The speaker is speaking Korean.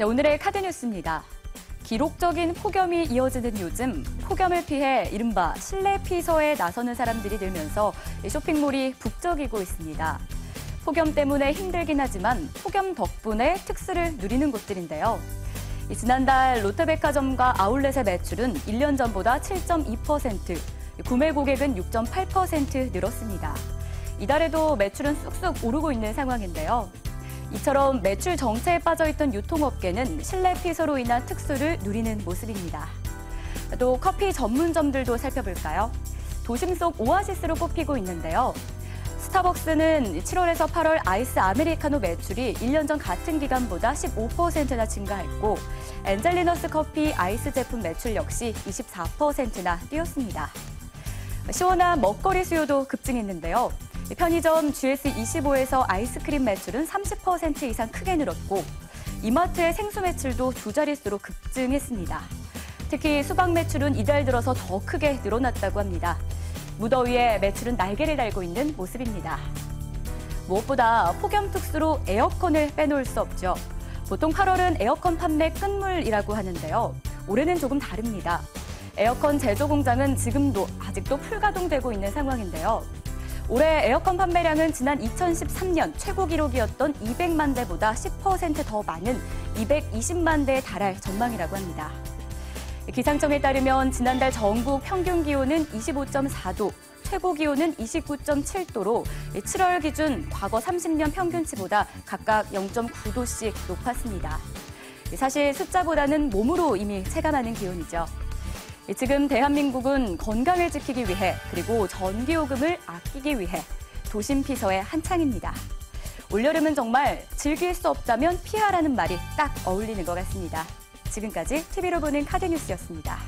네, 오늘의 카드 뉴스입니다. 기록적인 폭염이 이어지는 요즘 폭염을 피해 이른바 실내 피서에 나서는 사람들이 늘면서 쇼핑몰이 북적이고 있습니다. 폭염 때문에 힘들긴 하지만 폭염 덕분에 특수를 누리는 곳들인데요. 지난달 롯데백화점과 아울렛의 매출은 1년 전보다 7.2%, 구매 고객은 6.8% 늘었습니다. 이달에도 매출은 쑥쑥 오르고 있는 상황인데요. 이처럼 매출 정체에 빠져있던 유통업계는 실내 피서로 인한 특수를 누리는 모습입니다. 또 커피 전문점들도 살펴볼까요? 도심 속 오아시스로 꼽히고 있는데요. 스타벅스는 7월에서 8월 아이스 아메리카노 매출이 1년 전 같은 기간보다 15%나 증가했고 엔젤리너스 커피 아이스 제품 매출 역시 24%나 뛰었습니다. 시원한 먹거리 수요도 급증했는데요. 편의점 GS25에서 아이스크림 매출은 30% 이상 크게 늘었고 이마트의 생수 매출도 두 자릿수로 급증했습니다. 특히 수박 매출은 이달 들어서 더 크게 늘어났다고 합니다. 무더위에 매출은 날개를 달고 있는 모습입니다. 무엇보다 폭염 특수로 에어컨을 빼놓을 수 없죠. 보통 8월은 에어컨 판매 끝물이라고 하는데요. 올해는 조금 다릅니다. 에어컨 제조 공장은 지금도 아직도 풀가동되고 있는 상황인데요. 올해 에어컨 판매량은 지난 2013년 최고 기록이었던 200만 대보다 10%더 많은 220만 대에 달할 전망이라고 합니다. 기상청에 따르면 지난달 전국 평균 기온은 25.4도, 최고 기온은 29.7도로 7월 기준 과거 30년 평균치보다 각각 0.9도씩 높았습니다. 사실 숫자보다는 몸으로 이미 체감하는 기온이죠. 지금 대한민국은 건강을 지키기 위해 그리고 전기요금을 아끼기 위해 도심 피서에 한창입니다. 올여름은 정말 즐길 수 없다면 피하라는 말이 딱 어울리는 것 같습니다. 지금까지 TV로 보는 카드뉴스였습니다.